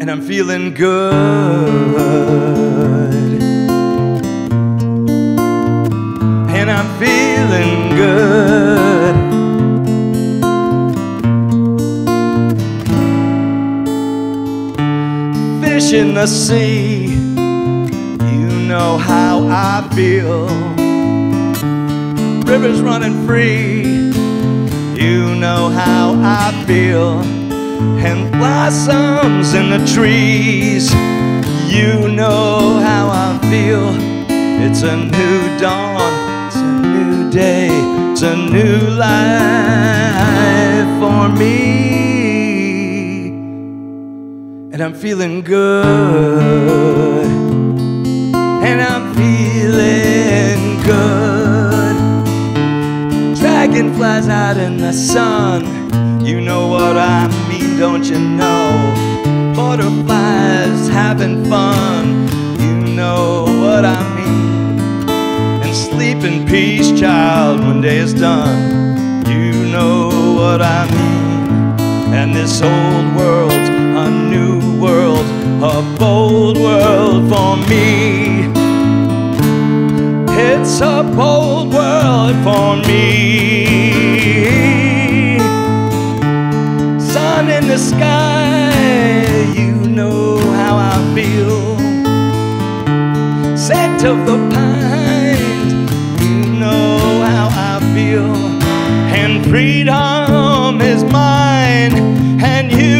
And I'm feeling good. And I'm feeling good. Fish in the sea, you know how I feel rivers running free. You know how I feel. And blossoms in the trees. You know how I feel. It's a new dawn. It's a new day. It's a new life for me. And I'm feeling good. And I'm feeling good dragonflies out in the sun. You know what I mean, don't you know? Butterflies having fun. You know what I mean. And sleep in peace, child, when day is done. You know what I mean. And this old world's a new world, a bold world for me. It's a bold world for me. Sky, you know how I feel. Scent of the pines, you know how I feel. And freedom is mine, and you